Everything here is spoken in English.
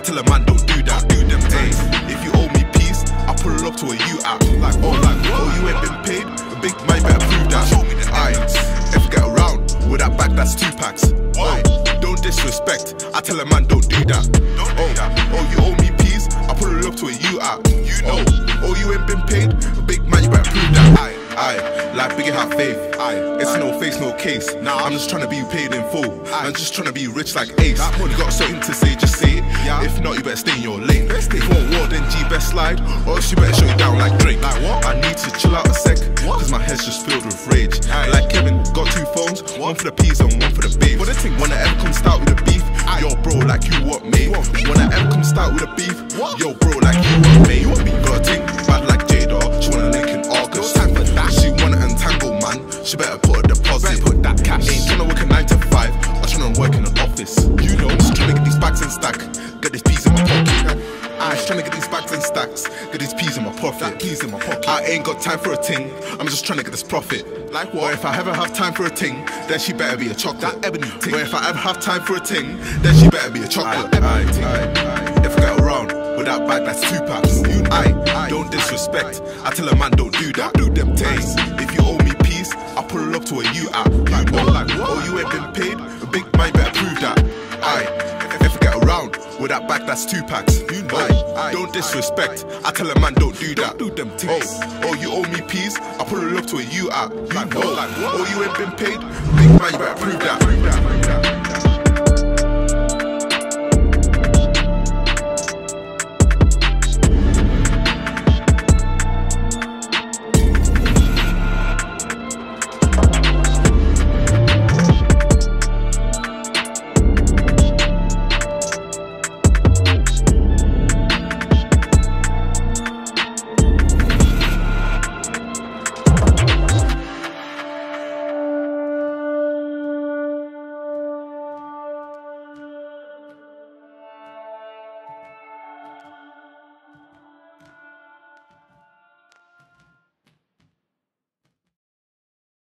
tell a man don't do that. Do them things. If you owe me peace, I pull it up to a U app. Like oh, like oh, you ain't been paid. A big man better prove that. Show me the eyes. If you get around with that bag, that's two packs. Oh, don't disrespect. I tell a man don't do that. Don't do oh, that. Oh, you owe me peace. I pull it up to a U app. You oh, know. Oh, you ain't been paid. A big man, you better prove that. Aye, aye. Like biggie have faith. Aye, it's no face, no case. Nah, I'm just trying to be paid in full. I'm just trying to be rich like Ace. You got something to say, just say it. Yeah. If not, you better stay in your lane. Best stay. For war, then G best slide. Or else you better shut it down like Drake. Like what? I need to chill out a sec. Cause my head's just filled with rage. Like Kevin, got two phones. One for the peas and one for the babes. What the thing? When I ever come start with a beef, yo bro, like you what me? When I ever come start with a beef, yo bro, like you what me? Got a thing I ain't tryna get these bags in stacks. Get these peas in my pocket. Peas in my pocket. I ain't got time for a ting. I'm just tryna get this profit. Like what? Or if I ever have time for a ting, then she better be a chocolate. That ebony ting. Or if I ever have time for a ting, then she better be a chocolate. Aye, aye, aye. If I get around with that bag, that's two packs. You aye, don't disrespect. I tell a man don't do that. Do them things. If you owe me peace, I pull up to a U app. Like what? Like what? Oh, you ain't been paid. Aye, if I get around with that bag, that's two packs. You know, aye, don't disrespect. I tell a man don't do that. Do them oh, things. Oh, oh, you owe me peace. I put pull up to a U app. You know, like? Oh, you ain't been paid. Big man, you better prove that.